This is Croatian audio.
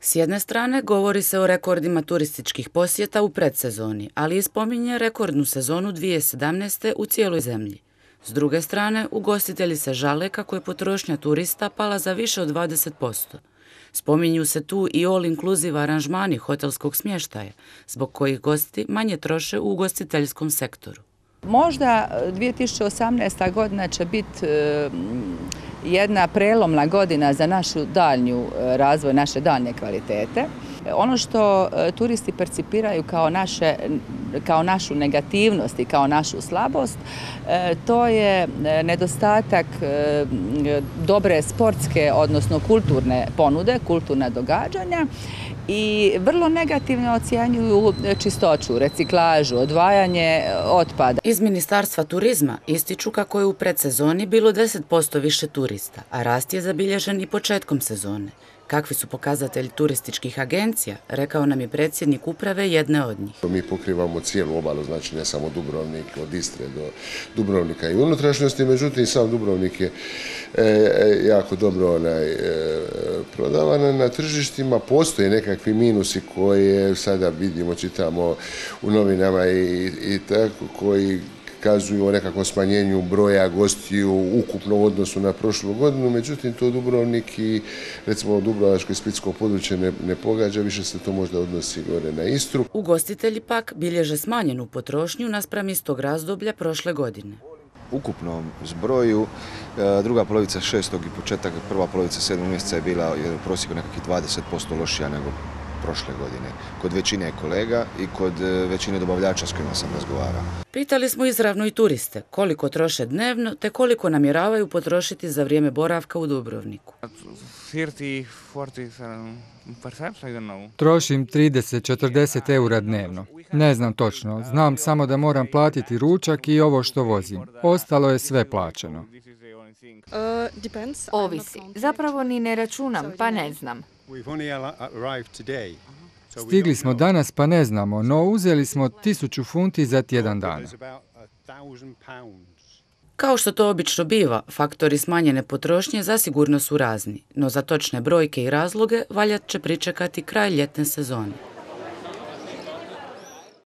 S jedne strane govori se o rekordima turističkih posjeta u predsezoni, ali i spominje rekordnu sezonu 2017. u cijeloj zemlji. S druge strane, ugostitelji se žale kako je potrošnja turista pala za više od 20%. Spominju se tu i all-inclusive aranžmani hotelskog smještaja, zbog kojih gosti manje troše u ugostiteljskom sektoru. Možda 2018. godina će biti e, jedna prelomna godina za našu daljnju e, razvoj, naše daljnje kvalitete. Ono što e, turisti percipiraju kao, naše, kao našu negativnost i kao našu slabost, to je nedostatak dobre sportske, odnosno kulturne ponude, kulturna događanja i vrlo negativno ocjenjuju čistoću, reciklažu, odvajanje otpada. Iz Ministarstva turizma ističu kako je u predsezoni bilo 10% više turista, a rast je zabilježen i početkom sezone. Kakvi su pokazatelji turističkih agencija, rekao nam je predsjednik uprave jedne od njih. Mi pokrivamo cijelu obalu, znači ne samo Dubrovnik, od Istre do Dubrovnika i unutrašnjosti, međutim sam Dubrovnik je e, e, jako dobro e, prodavan na tržištima. Postoje nekakvi minusi koje sada vidimo, čitamo u novinama i, i tako, koji kazuju o nekakvom smanjenju broja gostiju ukupno u odnosu na prošlu godinu, međutim to Dubrovnik i recimo Dubrovačko i Splitsko područje ne, ne pogađa, više se to možda odnosi gore na Istru. Ugostitelji pak bilježe smanjenu potrošnju naspram istog razdoblja prošle godine ukupnom zbroju. E, druga polovica šestog i početak prva polovica sedmog mjeseca je bila u prosjeku nekakvih 20% lošija nego prošle godine. Kod većine kolega i kod e, većine dobavljača s kojima sam razgovarao. Pitali smo izravno i turiste koliko troše dnevno te koliko namjeravaju potrošiti za vrijeme boravka u Dubrovniku. Trošim 30-40 eura dnevno. Ne znam točno, znam samo da moram platiti ručak i ovo što vozim. Ostalo je sve plaćeno. Ovisi. Zapravo ni ne računam, pa ne znam. Stigli smo danas pa ne znamo, no uzeli smo tisuću funti za tjedan dana. Kao što to obično biva, faktori smanjene potrošnje zasigurno su razni, no za točne brojke i razloge valjat će pričekati kraj ljetne sezone.